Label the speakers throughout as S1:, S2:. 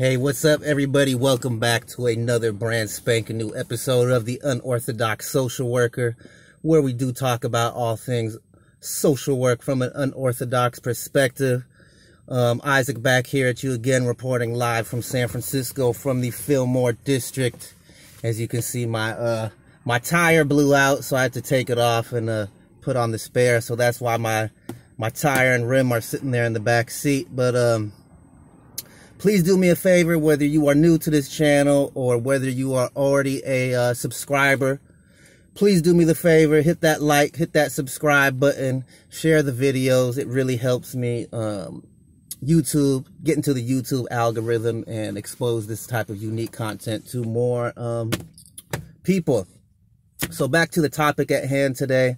S1: Hey, what's up, everybody? Welcome back to another brand spanking new episode of the Unorthodox Social Worker, where we do talk about all things social work from an unorthodox perspective. Um, Isaac back here at you again, reporting live from San Francisco from the Fillmore District. As you can see, my uh, my tire blew out, so I had to take it off and uh, put on the spare. So that's why my my tire and rim are sitting there in the back seat. But um, please do me a favor, whether you are new to this channel or whether you are already a uh, subscriber, please do me the favor, hit that like, hit that subscribe button, share the videos. It really helps me um, YouTube, get into the YouTube algorithm and expose this type of unique content to more um, people. So back to the topic at hand today.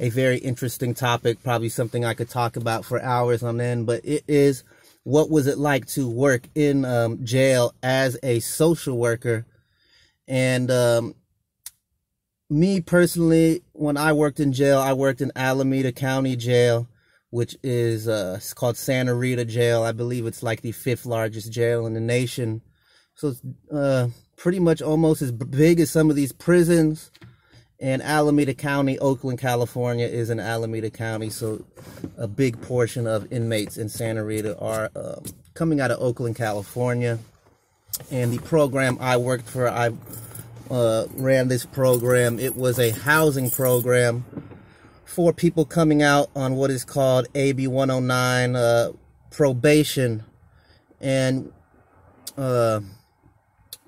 S1: A very interesting topic, probably something I could talk about for hours on end, but it is what was it like to work in um, jail as a social worker? And um, me personally when i worked in jail i worked in alameda county jail which is uh, it's called santa rita jail. I believe it's like the fifth largest jail in the nation. So it's uh, pretty much almost as big as some of these prisons and Alameda County, Oakland, California is in Alameda County. So a big portion of inmates in Santa Rita are um, coming out of Oakland, California. And the program I worked for, I uh, ran this program. It was a housing program for people coming out on what is called AB 109 uh, probation. And uh,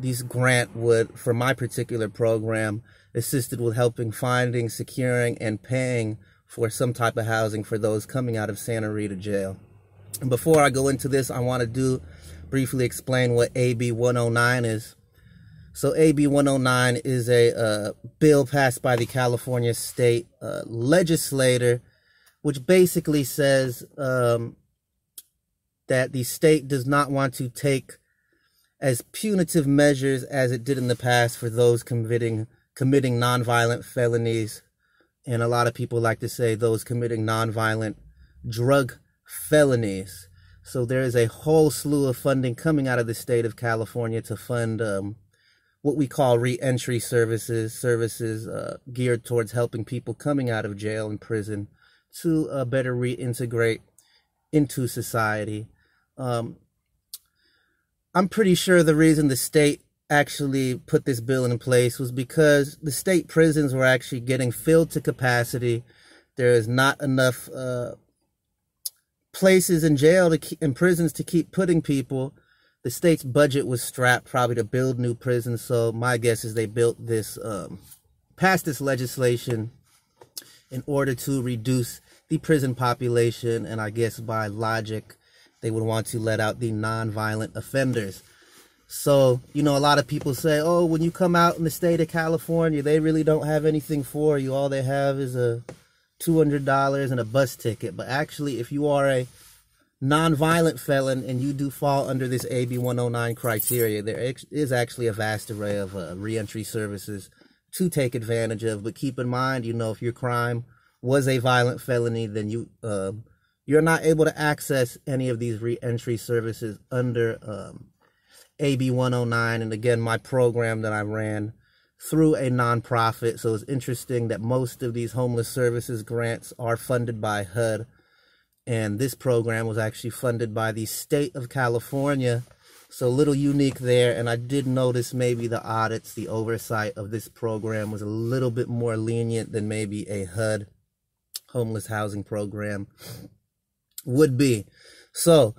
S1: these grant would, for my particular program, assisted with helping finding, securing, and paying for some type of housing for those coming out of Santa Rita jail. And before I go into this, I want to do briefly explain what AB 109 is. So AB 109 is a uh, bill passed by the California state uh, legislator, which basically says um, that the state does not want to take as punitive measures as it did in the past for those committing committing nonviolent felonies, and a lot of people like to say those committing nonviolent drug felonies. So there is a whole slew of funding coming out of the state of California to fund um, what we call reentry services, services uh, geared towards helping people coming out of jail and prison to uh, better reintegrate into society. Um, I'm pretty sure the reason the state actually put this bill in place was because the state prisons were actually getting filled to capacity. There is not enough uh, places in jail to keep, in prisons to keep putting people. The state's budget was strapped probably to build new prisons. So my guess is they built this, um, passed this legislation in order to reduce the prison population. And I guess by logic, they would want to let out the non-violent offenders. So, you know, a lot of people say, oh, when you come out in the state of California, they really don't have anything for you. All they have is a $200 and a bus ticket. But actually, if you are a nonviolent felon and you do fall under this AB 109 criteria, there is actually a vast array of uh, reentry services to take advantage of. But keep in mind, you know, if your crime was a violent felony, then you uh, you're not able to access any of these reentry services under um, AB 109. And again, my program that I ran through a nonprofit. So it's interesting that most of these homeless services grants are funded by HUD. And this program was actually funded by the state of California. So a little unique there. And I did notice maybe the audits, the oversight of this program was a little bit more lenient than maybe a HUD homeless housing program would be. So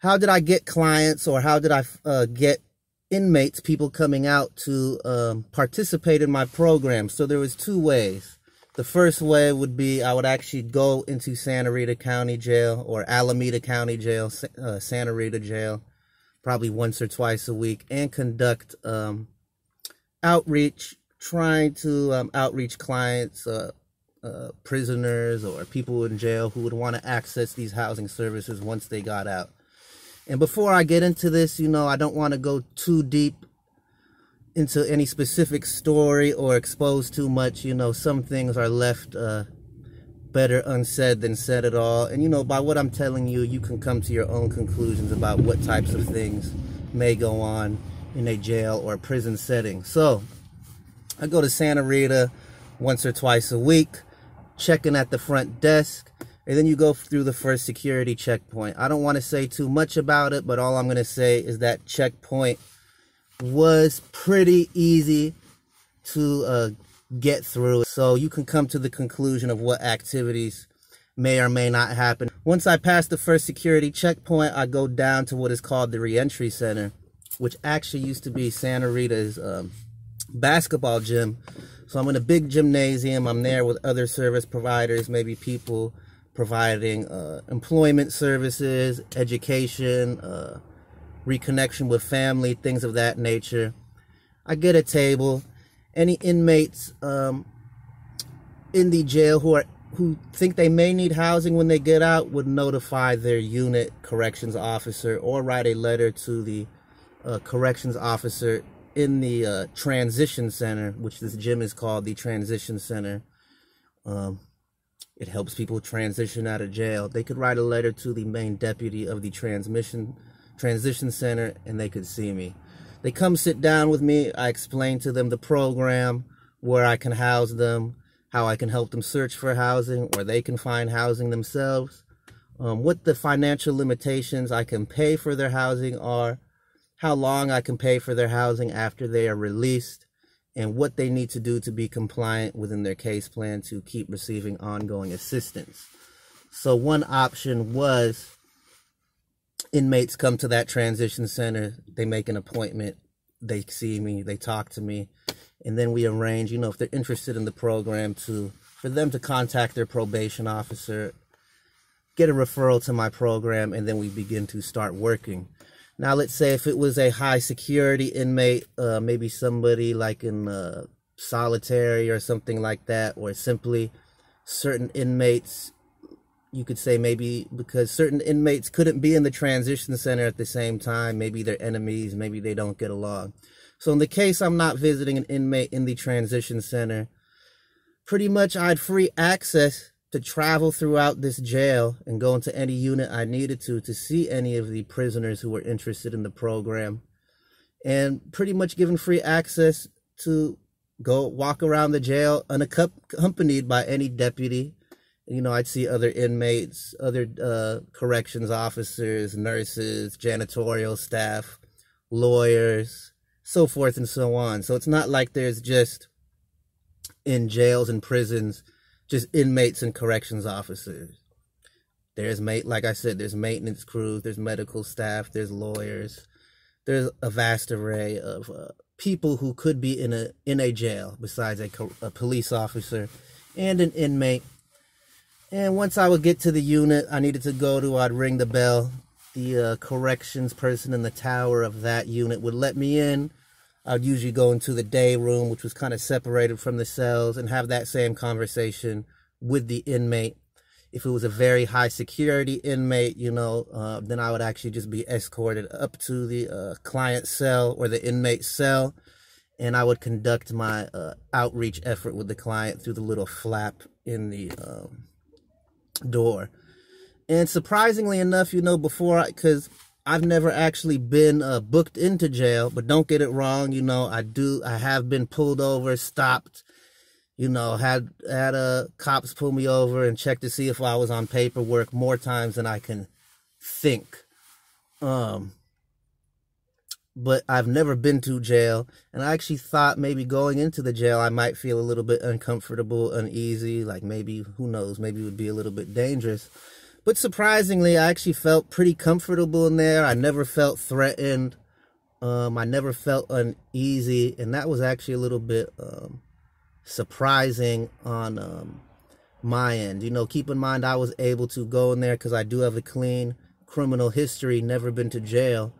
S1: how did I get clients or how did I uh, get inmates, people coming out to um, participate in my program? So there was two ways. The first way would be I would actually go into Santa Rita County Jail or Alameda County Jail, uh, Santa Rita Jail, probably once or twice a week, and conduct um, outreach, trying to um, outreach clients, uh, uh, prisoners, or people in jail who would want to access these housing services once they got out. And before I get into this, you know, I don't want to go too deep into any specific story or expose too much. You know, some things are left uh, better unsaid than said at all. And, you know, by what I'm telling you, you can come to your own conclusions about what types of things may go on in a jail or prison setting. So I go to Santa Rita once or twice a week, checking at the front desk, and then you go through the first security checkpoint. I don't want to say too much about it, but all I'm going to say is that checkpoint was pretty easy to uh, get through. So you can come to the conclusion of what activities may or may not happen. Once I pass the first security checkpoint, I go down to what is called the reentry center, which actually used to be Santa Rita's um, basketball gym. So I'm in a big gymnasium. I'm there with other service providers, maybe people providing uh, employment services, education, uh, reconnection with family, things of that nature. I get a table. Any inmates um, in the jail who are who think they may need housing when they get out would notify their unit corrections officer or write a letter to the uh, corrections officer in the uh, transition center, which this gym is called the transition center. Um, it helps people transition out of jail. They could write a letter to the main deputy of the transmission transition center, and they could see me. They come sit down with me. I explain to them the program, where I can house them, how I can help them search for housing, or they can find housing themselves. Um, what the financial limitations I can pay for their housing are, how long I can pay for their housing after they are released, and what they need to do to be compliant within their case plan to keep receiving ongoing assistance. So, one option was inmates come to that transition center, they make an appointment, they see me, they talk to me, and then we arrange, you know, if they're interested in the program to for them to contact their probation officer, get a referral to my program, and then we begin to start working. Now, let's say if it was a high security inmate, uh, maybe somebody like in uh, solitary or something like that, or simply certain inmates, you could say maybe because certain inmates couldn't be in the transition center at the same time, maybe they're enemies, maybe they don't get along. So, in the case I'm not visiting an inmate in the transition center, pretty much I'd free access to travel throughout this jail and go into any unit I needed to to see any of the prisoners who were interested in the program. And pretty much given free access to go walk around the jail unaccompanied by any deputy. You know i'd see other inmates other uh, corrections officers nurses janitorial staff lawyers so forth and so on. So it's not like there's just in jails and prisons just inmates and corrections officers. There's mate, like I said, there's maintenance crews, there's medical staff, there's lawyers, there's a vast array of uh, people who could be in a in a jail besides a, a police officer and an inmate. And once I would get to the unit I needed to go to, I'd ring the bell. The uh, corrections person in the tower of that unit would let me in I'd usually go into the day room, which was kind of separated from the cells, and have that same conversation with the inmate. If it was a very high security inmate, you know, uh, then I would actually just be escorted up to the uh, client cell or the inmate cell, and I would conduct my uh, outreach effort with the client through the little flap in the um, door. And surprisingly enough, you know, before I, because I've never actually been uh, booked into jail, but don't get it wrong. You know, I do. I have been pulled over, stopped. You know, had had uh, cops pull me over and check to see if I was on paperwork more times than I can think. Um, but I've never been to jail, and I actually thought maybe going into the jail I might feel a little bit uncomfortable, uneasy, like maybe who knows, maybe it would be a little bit dangerous. But surprisingly, I actually felt pretty comfortable in there. I never felt threatened. Um, I never felt uneasy, and that was actually a little bit um, surprising on um, my end. You know, keep in mind I was able to go in there because I do have a clean criminal history, never been to jail.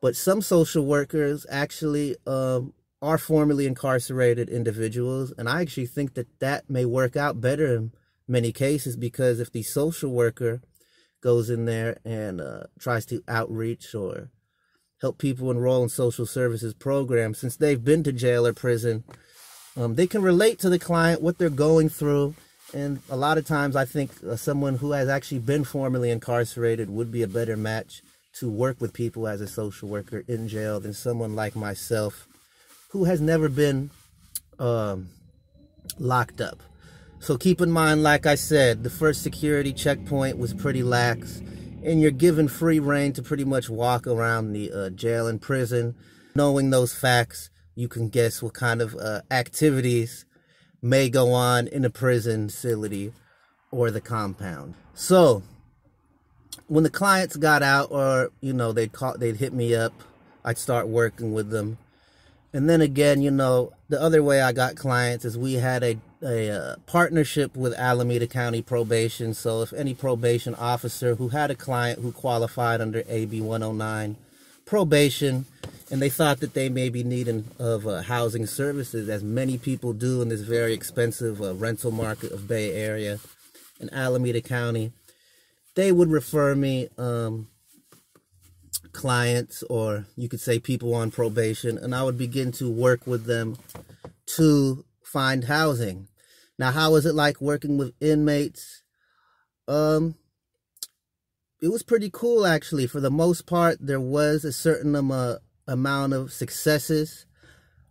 S1: But some social workers actually um, are formerly incarcerated individuals, and I actually think that that may work out better many cases because if the social worker goes in there and uh, tries to outreach or help people enroll in social services programs, since they've been to jail or prison, um, they can relate to the client what they're going through. And a lot of times, I think uh, someone who has actually been formerly incarcerated would be a better match to work with people as a social worker in jail than someone like myself who has never been um, locked up. So keep in mind, like I said, the first security checkpoint was pretty lax, and you're given free reign to pretty much walk around the uh, jail and prison. Knowing those facts, you can guess what kind of uh, activities may go on in a prison facility or the compound. So, when the clients got out, or you know, they'd call, they'd hit me up, I'd start working with them. And then again, you know, the other way I got clients is we had a, a, uh, partnership with Alameda County Probation. So if any probation officer who had a client who qualified under AB 109 probation, and they thought that they may be needing of uh, housing services, as many people do in this very expensive uh, rental market of Bay Area in Alameda County, they would refer me um, clients or you could say people on probation and I would begin to work with them to find housing. Now, how was it like working with inmates? Um, it was pretty cool actually. For the most part, there was a certain um, amount of successes.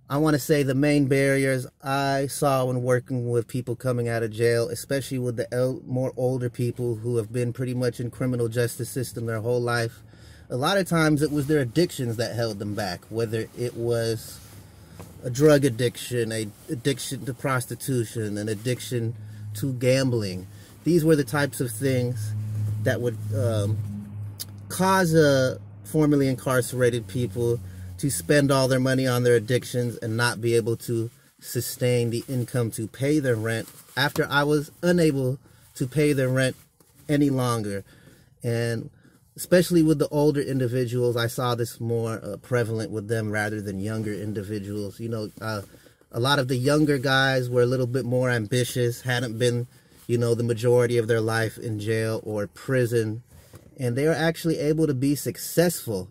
S1: I want to say the main barriers I saw when working with people coming out of jail, especially with the more older people who have been pretty much in criminal justice system their whole life a lot of times it was their addictions that held them back, whether it was a drug addiction, a addiction to prostitution, an addiction to gambling. These were the types of things that would um, cause a formerly incarcerated people to spend all their money on their addictions and not be able to sustain the income to pay their rent after I was unable to pay their rent any longer. And especially with the older individuals, I saw this more uh, prevalent with them rather than younger individuals. You know, uh, a lot of the younger guys were a little bit more ambitious, hadn't been, you know, the majority of their life in jail or prison, and they were actually able to be successful.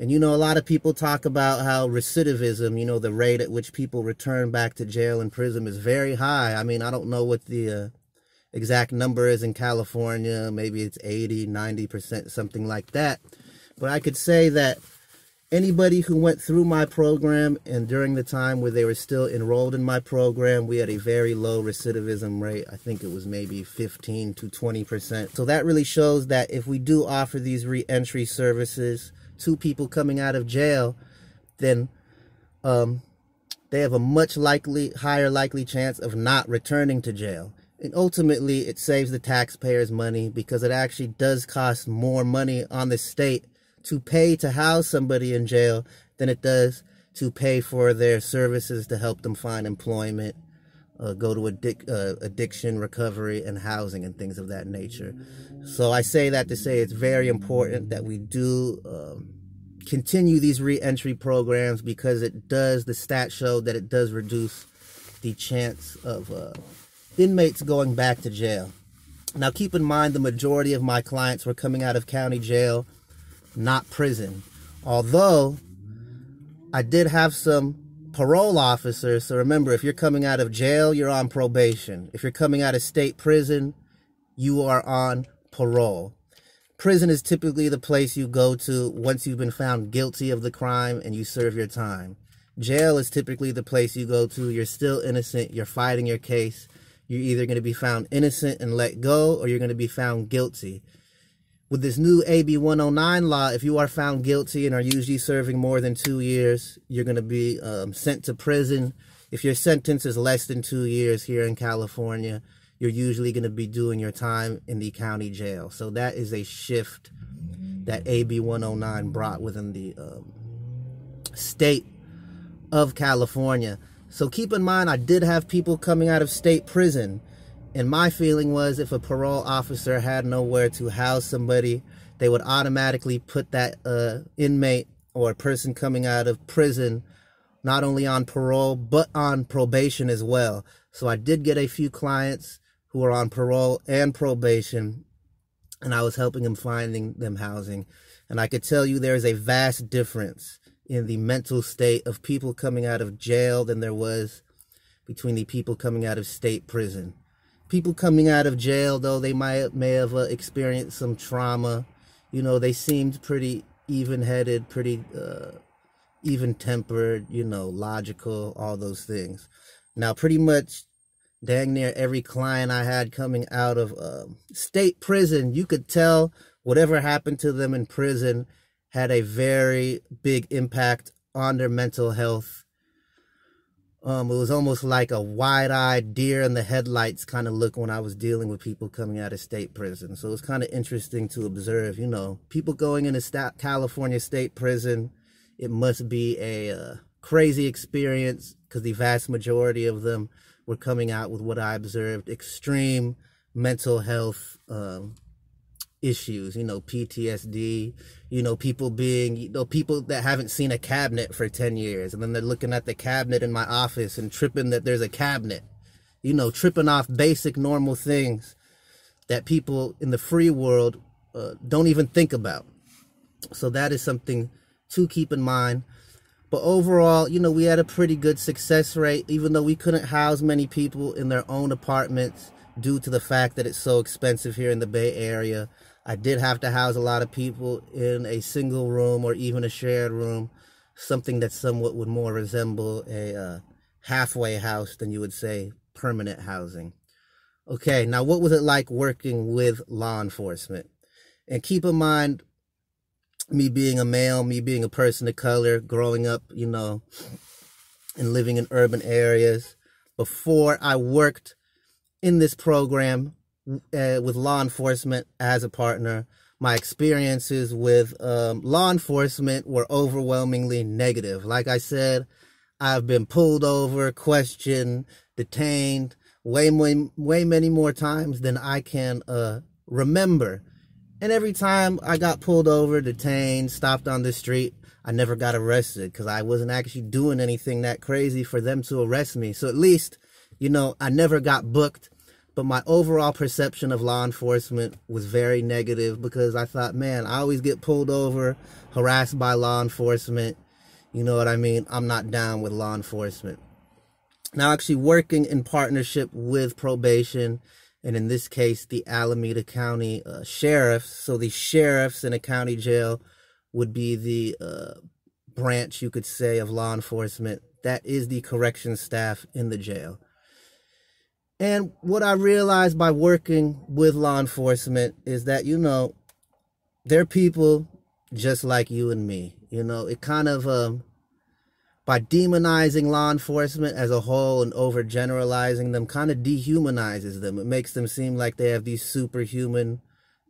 S1: And you know, a lot of people talk about how recidivism, you know, the rate at which people return back to jail and prison is very high. I mean, I don't know what the uh, exact number is in California. Maybe it's 80, 90%, something like that. But I could say that anybody who went through my program and during the time where they were still enrolled in my program, we had a very low recidivism rate. I think it was maybe 15 to 20%. So that really shows that if we do offer these reentry services to people coming out of jail, then um, they have a much likely higher likely chance of not returning to jail. And ultimately, it saves the taxpayers money because it actually does cost more money on the state to pay to house somebody in jail than it does to pay for their services to help them find employment, uh, go to addic- uh, addiction recovery and housing and things of that nature. So I say that to say it's very important that we do um, continue these reentry programs because it does, the stats show that it does reduce the chance of. Uh, inmates going back to jail. Now, keep in mind the majority of my clients were coming out of county jail, not prison. Although I did have some parole officers. So remember, if you're coming out of jail, you're on probation. If you're coming out of state prison, you are on parole. Prison is typically the place you go to once you've been found guilty of the crime and you serve your time. Jail is typically the place you go to. You're still innocent. You're fighting your case you're either going to be found innocent and let go or you're going to be found guilty. With this new AB 109 law, if you are found guilty and are usually serving more than two years, you're going to be um, sent to prison. If your sentence is less than two years here in California, you're usually going to be doing your time in the county jail. So that is a shift that AB 109 brought within the um, state of California. So keep in mind, I did have people coming out of state prison. And my feeling was if a parole officer had nowhere to house somebody, they would automatically put that uh, inmate or person coming out of prison not only on parole, but on probation as well. So I did get a few clients who were on parole and probation, and I was helping them finding them housing. And I could tell you there is a vast difference in the mental state of people coming out of jail than there was between the people coming out of state prison. People coming out of jail, though they might may have uh, experienced some trauma, you know, they seemed pretty even headed, pretty uh, even tempered, you know, logical, all those things. Now, pretty much dang near every client I had coming out of uh, state prison, you could tell whatever happened to them in prison had a very big impact on their mental health. Um, it was almost like a wide-eyed deer in the headlights kind of look when I was dealing with people coming out of state prison. So it was kind of interesting to observe, you know, people going into California state prison. It must be a uh, crazy experience because the vast majority of them were coming out with what I observed extreme mental health um, issues, you know, PTSD, you know, people being, you know, people that haven't seen a cabinet for 10 years. And then they're looking at the cabinet in my office and tripping that there's a cabinet, you know, tripping off basic normal things that people in the free world uh, don't even think about. So that is something to keep in mind. But overall, you know, we had a pretty good success rate, even though we couldn't house many people in their own apartments due to the fact that it's so expensive here in the Bay Area. I did have to house a lot of people in a single room or even a shared room, something that somewhat would more resemble a uh, halfway house than you would say permanent housing. Okay, now what was it like working with law enforcement? And keep in mind, me being a male, me being a person of color, growing up, you know, and living in urban areas, before I worked in this program uh, with law enforcement as a partner, my experiences with um, law enforcement were overwhelmingly negative. Like I said, I've been pulled over, questioned, detained way, way, way many more times than I can uh, remember. And every time I got pulled over, detained, stopped on the street, I never got arrested because I wasn't actually doing anything that crazy for them to arrest me. So at least, you know, I never got booked but my overall perception of law enforcement was very negative because I thought, man, I always get pulled over, harassed by law enforcement. You know what I mean? I'm not down with law enforcement. Now, actually, working in partnership with probation, and in this case, the Alameda County uh, sheriffs. So, the sheriffs in a county jail would be the uh, branch, you could say, of law enforcement. That is the correction staff in the jail. And what I realized by working with law enforcement is that, you know, they're people just like you and me. You know, it kind of, um, by demonizing law enforcement as a whole and overgeneralizing them, kind of dehumanizes them. It makes them seem like they have these superhuman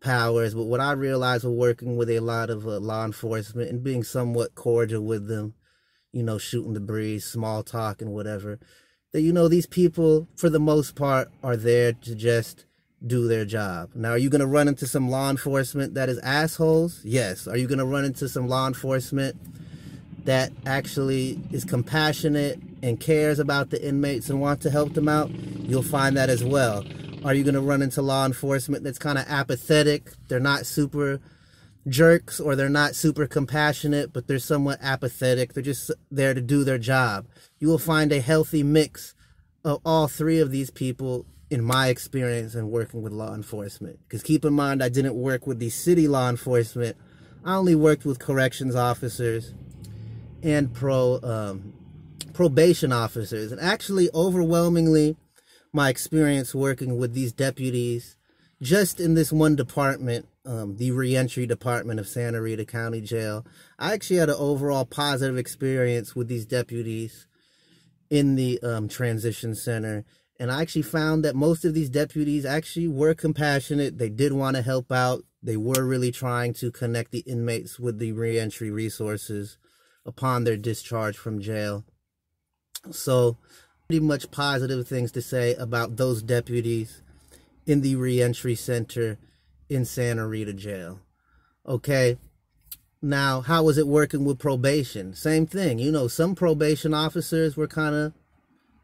S1: powers. But what I realized while working with a lot of uh, law enforcement and being somewhat cordial with them, you know, shooting the breeze, small talk, and whatever, that you know these people for the most part are there to just do their job. Now, are you going to run into some law enforcement that is assholes? Yes. Are you going to run into some law enforcement that actually is compassionate and cares about the inmates and wants to help them out? You'll find that as well. Are you going to run into law enforcement that's kind of apathetic? They're not super jerks or they're not super compassionate, but they're somewhat apathetic. They're just there to do their job. You will find a healthy mix of all three of these people in my experience in working with law enforcement. Because keep in mind, I didn't work with the city law enforcement. I only worked with corrections officers and pro um, probation officers. And actually, overwhelmingly, my experience working with these deputies just in this one department um, the reentry department of Santa Rita County Jail. I actually had an overall positive experience with these deputies in the um, transition center. And I actually found that most of these deputies actually were compassionate. They did want to help out. They were really trying to connect the inmates with the reentry resources upon their discharge from jail. So, pretty much positive things to say about those deputies in the reentry center in Santa Rita jail. Okay. Now, how was it working with probation? Same thing. You know, some probation officers were kind of,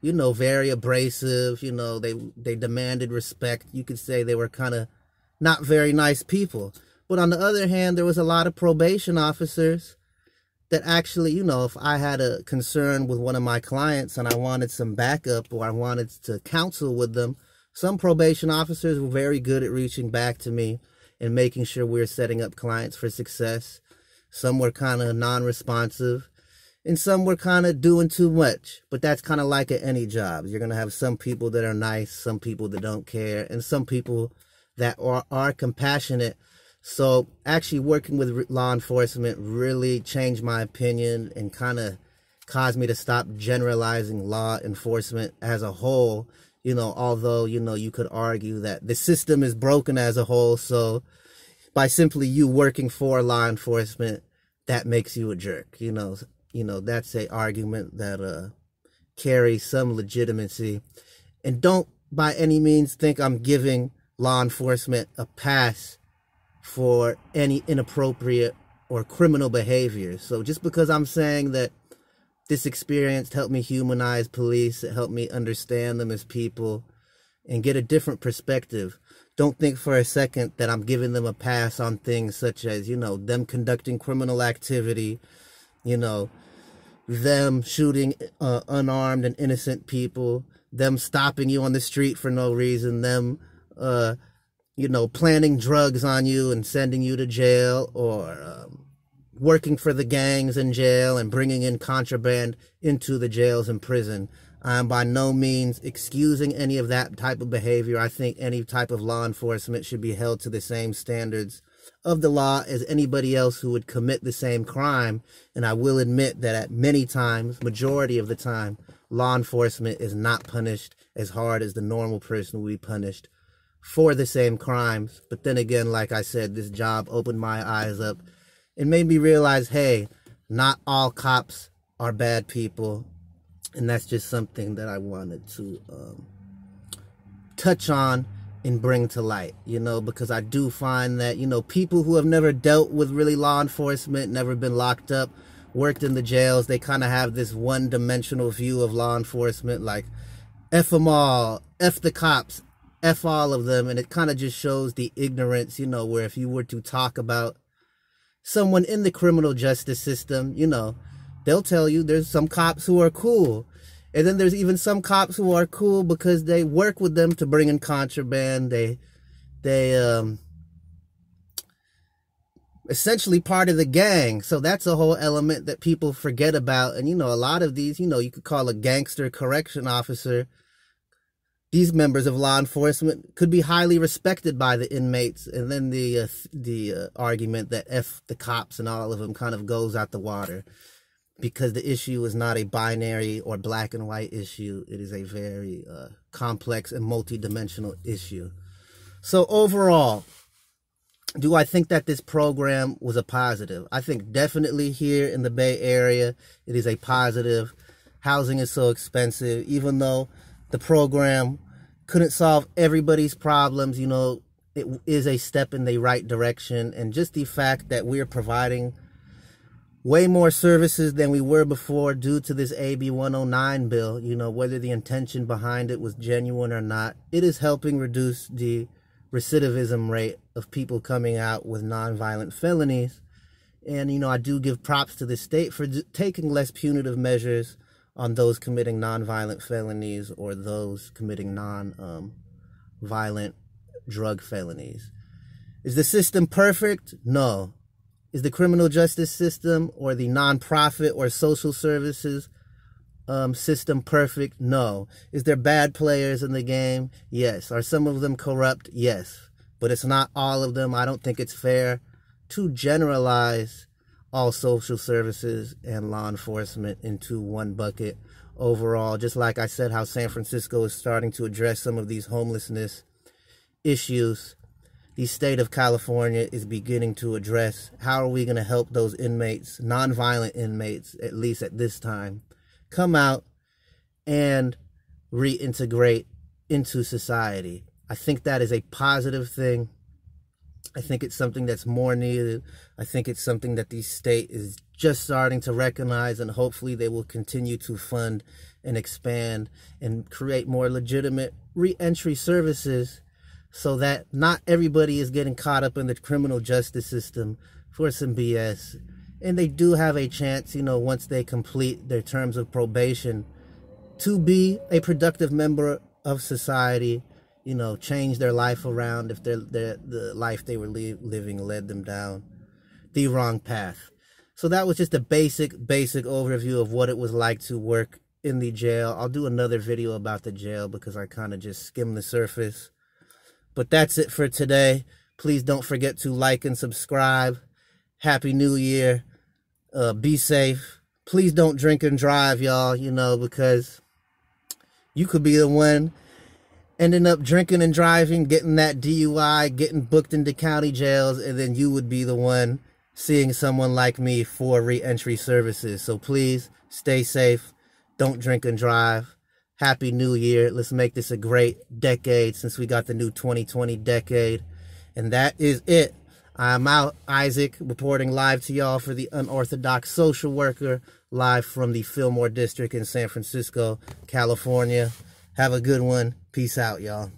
S1: you know, very abrasive. You know, they they demanded respect. You could say they were kind of not very nice people. But on the other hand, there was a lot of probation officers that actually, you know, if I had a concern with one of my clients and I wanted some backup or I wanted to counsel with them, some probation officers were very good at reaching back to me and making sure we're setting up clients for success. some were kind of non-responsive, and some were kind of doing too much. But that's kind of like at any job. You're gonna have some people that are nice, some people that don't care, and some people that are, are compassionate. So actually working with law enforcement really changed my opinion and kind of caused me to stop generalizing law enforcement as a whole. You know, although, you know, you could argue that the system is broken as a whole. So by simply you working for law enforcement, that makes you a jerk. You know, you know, that's a argument that uh carries some legitimacy. And don't by any means think I'm giving law enforcement a pass for any inappropriate or criminal behavior. So just because I'm saying that this experience helped me humanize police, it helped me understand them as people and get a different perspective. Don't think for a second that I'm giving them a pass on things such as, you know, them conducting criminal activity, you know, them shooting uh, unarmed and innocent people, them stopping you on the street for no reason, them, uh, you know, planting drugs on you and sending you to jail or um, working for the gangs in jail and bringing in contraband into the jails and prison. I'm by no means excusing any of that type of behavior. I think any type of law enforcement should be held to the same standards of the law as anybody else who would commit the same crime. And I will admit that at many times, majority of the time, law enforcement is not punished as hard as the normal person would be punished for the same crimes. But then again, like I said, this job opened my eyes up it made me realize, hey, not all cops are bad people. And that's just something that I wanted to um, touch on and bring to light, you know, because I do find that, you know, people who have never dealt with really law enforcement, never been locked up, worked in the jails, they kind of have this one dimensional view of law enforcement, like F them all, F the cops, F all of them. And it kind of just shows the ignorance, you know, where if you were to talk about someone in the criminal justice system, you know, they'll tell you there's some cops who are cool. And then there's even some cops who are cool because they work with them to bring in contraband. They, they, um, essentially part of the gang. So that's a whole element that people forget about. And, you know, a lot of these, you know, you could call a gangster correction officer these members of law enforcement could be highly respected by the inmates, and then the uh, the uh, argument that f the cops and all of them kind of goes out the water, because the issue is not a binary or black and white issue. It is a very uh, complex and multidimensional issue. So overall, do I think that this program was a positive? I think definitely here in the Bay Area, it is a positive. Housing is so expensive, even though the program couldn't solve everybody's problems, you know, it is a step in the right direction. And just the fact that we're providing way more services than we were before due to this AB 109 bill, you know, whether the intention behind it was genuine or not, it is helping reduce the recidivism rate of people coming out with nonviolent felonies. And, you know, I do give props to the state for taking less punitive measures on those committing non-violent felonies or those committing non-violent um, drug felonies. Is the system perfect? No. Is the criminal justice system or the nonprofit or social services um, system perfect? No. Is there bad players in the game? Yes. Are some of them corrupt? Yes. But it's not all of them. I don't think it's fair to generalize all social services and law enforcement into one bucket overall. Just like I said, how San Francisco is starting to address some of these homelessness issues, the state of California is beginning to address how are we going to help those inmates, nonviolent inmates, at least at this time, come out and reintegrate into society. I think that is a positive thing. I think it's something that's more needed. I think it's something that the state is just starting to recognize, and hopefully they will continue to fund and expand and create more legitimate reentry services so that not everybody is getting caught up in the criminal justice system for some BS. And they do have a chance, you know, once they complete their terms of probation, to be a productive member of society you know, change their life around if their, their the life they were li- living led them down the wrong path. So that was just a basic, basic overview of what it was like to work in the jail. I'll do another video about the jail because I kind of just skimmed the surface. But that's it for today. Please don't forget to like and subscribe. Happy New Year. Uh, be safe. Please don't drink and drive, y'all, you know, because you could be the one ending up drinking and driving, getting that DUI, getting booked into county jails, and then you would be the one seeing someone like me for reentry services. So please stay safe. Don't drink and drive. Happy New Year. Let's make this a great decade since we got the new 2020 decade. And that is it. I'm out, Isaac, reporting live to y'all for the Unorthodox Social Worker, live from the Fillmore District in San Francisco, California. Have a good one. Peace out, y'all.